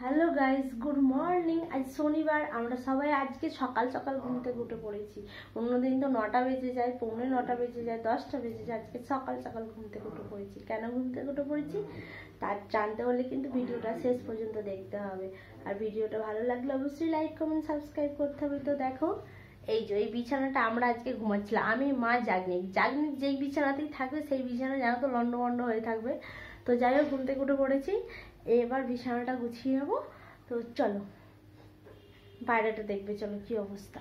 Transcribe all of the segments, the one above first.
Hello guys good morning আজ শনিবার। আমরা সবাই আজকে সকাল সকাল ঘুম থেকে উঠে পড়েছি। অন্যদিন তো নটা বেজে যায়, পৌনে নটা বেজে যায়, দশটা বেজে যায়। আজকে সকাল সকাল ঘুম থেকে উঠে পড়েছি। কেন ঘুম থেকে উঠে পড়েছি? তার জানতে হলে কিন্তু ভিডিওটা শেষ পর্যন্ত দেখতে হবে। আর ভিডিওটা ভালো লাগলে অবশ্যই লাইক কমেন্ট সাবস্ক্রাইব করতে হবে। তো দেখো, এই যে, এই বিছানাটা আমরা আজকে ঘুমাচ্ছিলাম। আমি, মা, জাগনিক। জাগনিক যেই বিছানাতেই থাকবে, সেই বিছানা জানো তো লন্ডভন্ড হয়ে থাকবে। তো যাই হোক, ঘুম থেকে উঠে পড়েছি। এবার বিছানাটা গুছিয়ে নেব। তো চলো, বাইরেটা দেখবে, চলো কি অবস্থা।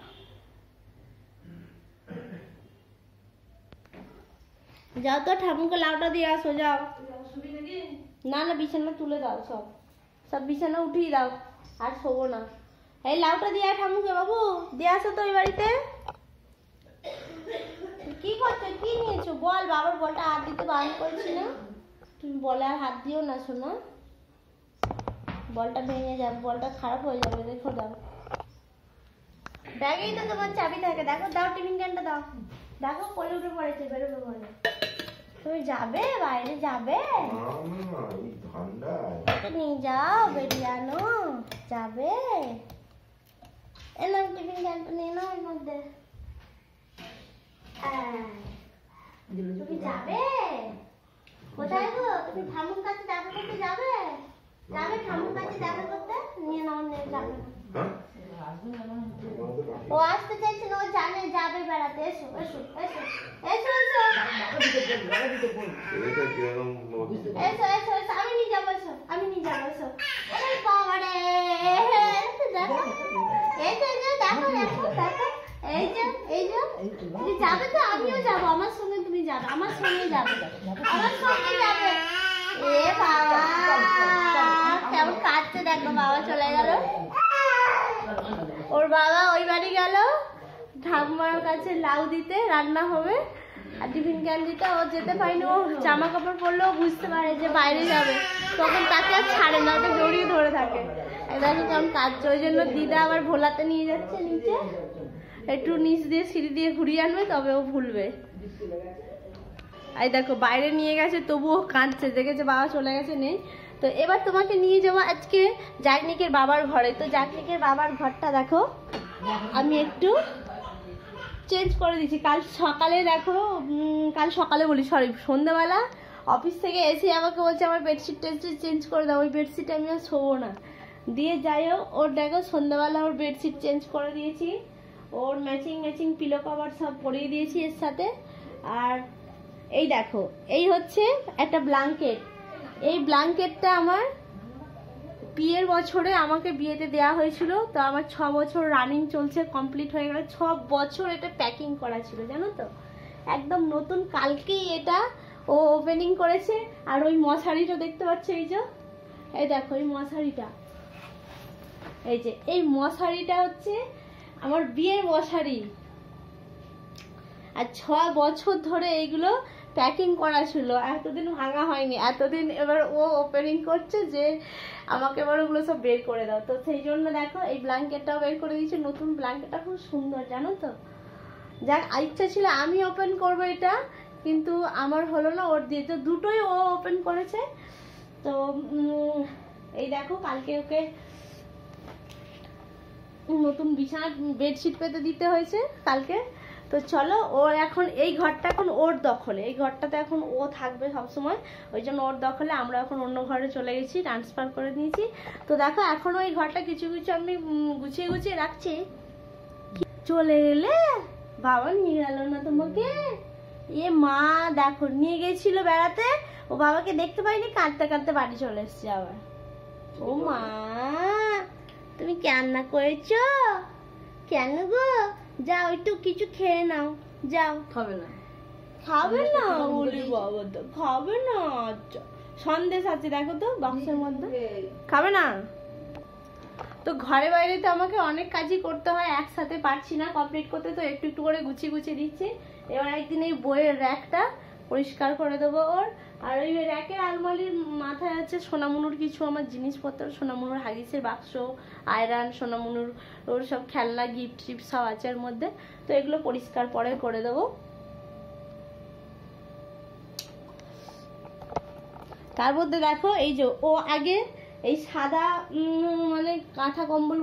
যাও তো, ঠাকুরকে লাউটা দিয়ে আসো, যাও। না না, বিছানা তুলে দাও সব। সব বিছানা উঠিয়ে দাও, আর শোবো না। এই লাউটা দিয়ে ঠাকুরকে বাবু, দিয়ে আসো তো এই বাড়িতে। কি করছ? কি নিয়েছো? বল, বাবার বলটা হাত দিতে বারণ করছি না। তুমি বলে আর হাত দিও না, শোনা। বলটা ভেঙে যাবে বলটা খারাপ হয়ে যাবে দেখো দাও। ব্যাগেই তো তোমার চাবি থাকে দেখো দাও টিফিন ক্যানটা দাও। দেখো কোলে উঠে পড়েছে বেরোবে বলে তুমি যাবে বাইরে যাবে? নিয়ে যাও বেরিয়ে আনো যাবে। এলাম টিফিন ক্যানটা নিয়ে নাও এর মধ্যে। আহ, তুমি যাবে? কোথায় গো? তুমি ঠামুর কাছে ও আসতে চাইছে ও জানে যাবে বেড়াতে। এসো এসো এসো এসো এসো? এসো এসো এসো আমি নিয়ে যাব এসো আমি নিয়ে যাব এসো। দেখো এই যে এই যে দেখো দেখো দেখো। এই যে এই যে তুমি যাবে তো আমিও যাব আমার সঙ্গে তুমি যাবে আমার সঙ্গে যাবে। আমার সঙ্গে যাবে। এ বাবা। বাবা চলে গেল। ওর বাবা ওই বাড়ি গেল। ঠাকুমার কাছে লাউ দিতে রান্না হবে। আর টিফিন ক্যান দিতে? ও যেতে পারেনি। ও জামা কাপড় পরলেও বুঝতে পারে যে বাইরে যাবে। তখন তাকে আর ছাড়ে না, ওকে জড়িয়ে ধরে থাকে। দেখো কেমন কাঁদছে ওই জন্য দিদা আবার ভোলাতে নিয়ে যাচ্ছে নিচে। একটু নিচ দিয়ে সিঁড়ি দিয়ে ঘুরিয়ে আনবে, তবে ও ভুলবে। এই দেখো, বাইরে নিয়ে গেছে, তবুও কাঁদছে। দেখেছে বাবা চলে গেছে, নেই। তো এবার তোমাকে নিয়ে যাব আজকে জাগনিকের বাবার ঘরে। তো জাগনিকের বাবার ঘরটা দেখো, আমি একটু চেঞ্জ করে দিচ্ছি। কাল সকালে দেখো কাল সকালে বলি সরি সন্ধ্যাবেলা অফিস থেকে এসে আমাকে বলছে, আমার বেডশিট টেডশিট চেঞ্জ করে দাও, ওই বেডশিট আমি আর শোবো না। দিয়ে যাই হোক, ওর দেখো, সন্ধ্যাবেলা ওর বেডশিট চেঞ্জ করে দিয়েছি। ওর ম্যাচিং ম্যাচিং পিলো কভার সব পরিয়ে দিয়েছি এর সাথে। আর এই দেখো, এই হচ্ছে একটা ব্ল্যাঙ্কেট এই ব্ল্যাঙ্কেটটা আমার বিয়ের বছরে আমাকে বিয়েতে দেওয়া হয়েছিল, তো আমার ছ বছর রানিং চলছে কমপ্লিট হয়ে গেল ছ বছর এটা প্যাকিং করা ছিল, জানো তো? একদম নতুন, কালকেই এটা ও ওপেনিং করেছে, আর ওই মশারিটা দেখতে পাচ্ছ এই যে? এই দেখো, এই মশারিটা। এই যে, এই মশারিটা হচ্ছে আমার বিয়ের মশারি। আর ছ বছর ধরে এইগুলো প্যাকিং করা ছিল। এতদিন ভাঙা হয়নি। এতদিন এবার ও ওপেনিং করছে যে আমাকে এবার ওগুলো সব বের করে দাও। তো সেই জন্য দেখো, এই ব্ল্যাঙ্কেটটাও বের করে দিয়েছে। নতুন ব্ল্যাঙ্কেটটা খুব সুন্দর, জানো তো? যাক ইচ্ছা ছিল আমি ওপেন করব এটা, কিন্তু আমার হলো না ওর দিয়ে। তো দুটোই ও ওপেন করেছে। তো এই দেখো, কালকে ওকে নতুন বিছানা বেডশিট পেতে দিতে হয়েছে কালকে। তো চলো, ও এখন, এই ঘরটা এখন ওর দখলে। এই ঘরটাতে এখন ও থাকবে সব সময় ওই জন্য ওর দখলে, আমরা এখন অন্য ঘরে চলে গেছি ট্রান্সফার করে দিয়েছি তো দেখো, এখনও ওই ঘরটা কিছু কিছু আমি গুছিয়ে গুছিয়ে রাখছি। চলে এলে? বাবা নিয়ে গেল না তোমাকে? এ মা, দেখো, নিয়ে গেছিল বেড়াতে। ও বাবাকে দেখতে পাইনি, কাঁদতে কাঁদতে বাড়ি চলে এসছে আবার। ও মা, তুমি কান্না করেছ? কেন গো? যাও একটু কিছু খেয়ে নাও। যাও। খাবে না। খাবে না বলি বাবা তো খাবে না। আচ্ছা সন্দেশ আছে দেখো তো বাক্সের মধ্যে। খাবে না? তো ঘরে বাইরে তো আমাকে অনেক কাজই করতে হয় একসাথে পারছি না কমপ্লিট করতে তো একটু একটু করে গুছিয়ে গুছিয়ে দিচ্ছি। এবার একদিন এই বইয়ের র্যাকটা পরিষ্কার করে দেবো ওর। আর ওই র্যাকের আলমারির মাথায় আছে সোনামনুর কিছু আমার জিনিসপত্র, সোনামনুর হাগিসের বাক্স, আয়রন, সোনামনুর ওর সব খেলনা গিফট টিফট সব আছে এর মধ্যে। তো এগুলো পরিষ্কার পরে করে দেবো। তার মধ্যে দেখো, এই যে ও আগে এই সাদা মানে কাঁথা কম্বল